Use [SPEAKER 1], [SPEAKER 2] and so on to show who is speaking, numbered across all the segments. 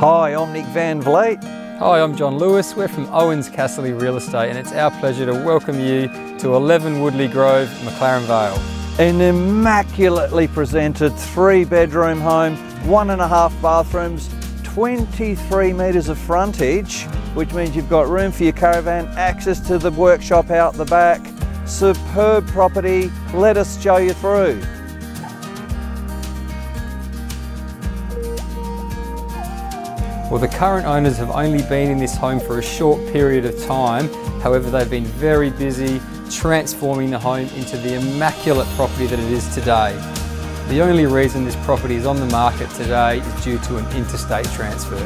[SPEAKER 1] Hi, I'm Nick Van Vliet.
[SPEAKER 2] Hi, I'm John Lewis. We're from Ouwens Casserly Real Estate and it's our pleasure to welcome you to 11 Woodley Grove, McLaren Vale.
[SPEAKER 1] An immaculately presented three bedroom home, one and a half bathrooms, 23 metres of frontage, which means you've got room for your caravan, access to the workshop out the back. Superb property. Let us show you through.
[SPEAKER 2] Well, the current owners have only been in this home for a short period of time. However, they've been very busy transforming the home into the immaculate property that it is today. The only reason this property is on the market today is due to an interstate transfer.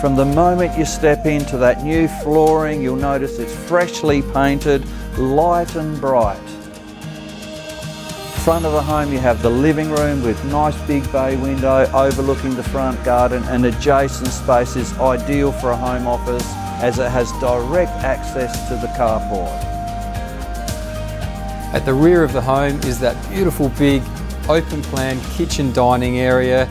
[SPEAKER 1] From the moment you step into that new flooring, you'll notice it's freshly painted, light and bright front of the home you have the living room with nice big bay window overlooking the front garden and adjacent space is ideal for a home office as it has direct access to the carport.
[SPEAKER 2] At the rear of the home is that beautiful big open plan kitchen dining area.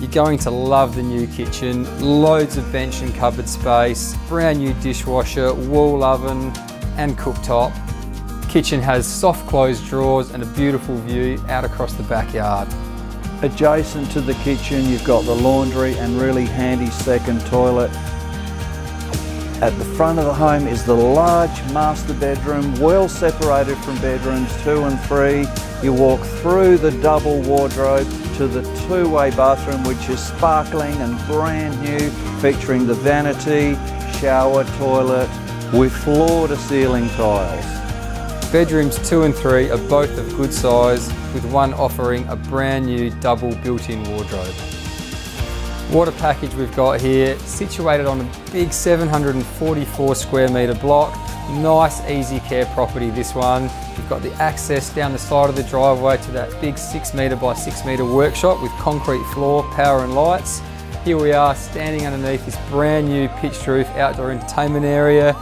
[SPEAKER 2] You're going to love the new kitchen, loads of bench and cupboard space, brand new dishwasher, wall oven and cooktop Kitchen has soft closed drawers and a beautiful view out across the backyard.
[SPEAKER 1] Adjacent to the kitchen you've got the laundry and really handy second toilet. At the front of the home is the large master bedroom, well separated from bedrooms two and three. You walk through the double wardrobe to the two-way bathroom which is sparkling and brand new, featuring the vanity, shower, toilet with floor to ceiling tiles.
[SPEAKER 2] Bedrooms two and three are both of good size, with one offering a brand new double built-in wardrobe. A package we've got here, situated on a big 744 square metre block. Nice easy care property this one. You've got the access down the side of the driveway to that big six metre by six metre workshop with concrete floor, power and lights. Here we are standing underneath this brand new pitched roof outdoor entertainment area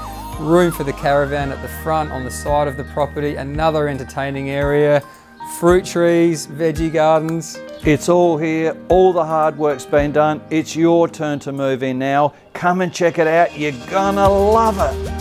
[SPEAKER 2] room for the caravan at the front on the side of the property, another entertaining area, fruit trees, veggie gardens.
[SPEAKER 1] It's all here, all the hard work's been done. It's your turn to move in now. Come and check it out, you're gonna love it.